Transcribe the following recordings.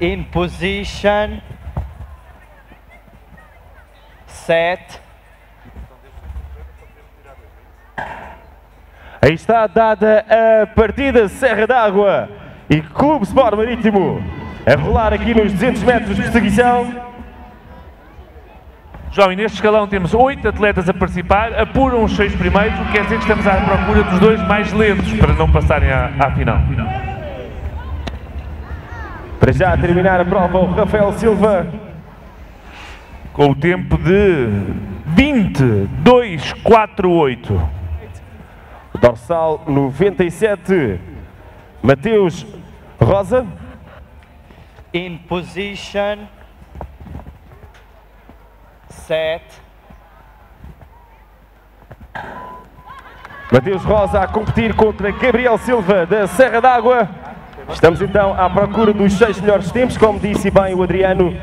In position. Set. Aí está dada a partida Serra d'Água e Clube Sport Marítimo a rolar aqui nos 200 metros de perseguição. João, e neste escalão temos oito atletas a participar, apuram os seis primeiros, o que quer dizer que estamos à procura dos dois mais lentos para não passarem à, à final. Para já terminar a prova, o Rafael Silva Com o tempo de 22,48. dorsal 97, Mateus Rosa. In position. Set. Mateus Rosa a competir contra Gabriel Silva da Serra d'Água. Estamos então à procura dos seis melhores tempos, como disse bem o Adriano.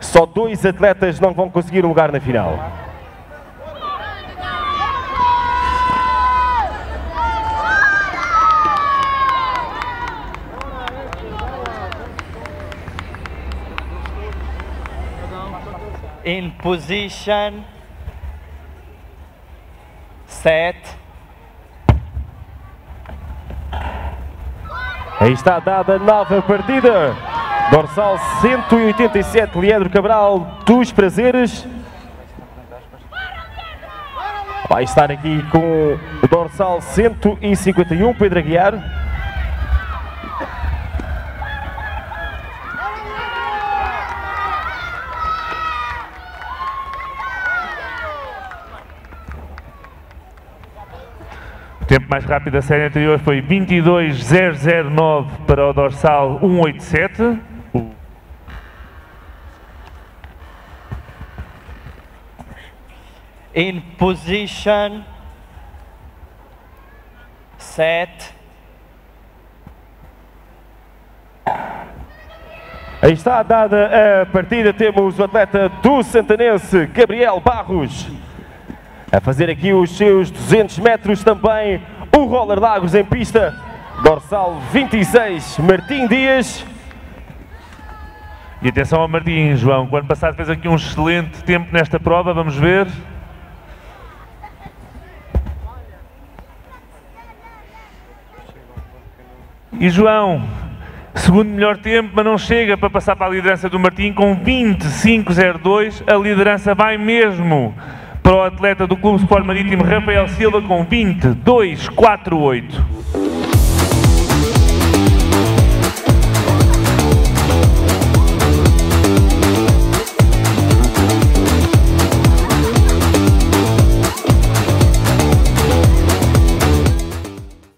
Só dois atletas não vão conseguir um lugar na final. In position. Set. Aí está dada nova partida. Dorsal 187, Leandro Cabral dos Prazeres. Vai estar aqui com o dorsal 151, Pedro Aguiar. O tempo mais rápido da série anterior foi 22,009 para o dorsal 187. O- In position. Set. Aí está dada a partida. Temos o atleta do Santanense, Gabriel Barros, a fazer aqui os seus 200 metros também. O roller Lagos em pista, dorsal 26, Martim Dias. E atenção ao Martim, João. Quando passado fez aqui um excelente tempo nesta prova, vamos ver. E João, segundo melhor tempo, mas não chega para passar para a liderança do Martim com 25,02. A liderança vai mesmo para o atleta do Clube Sport Marítimo, Rafael Silva, com 22,48.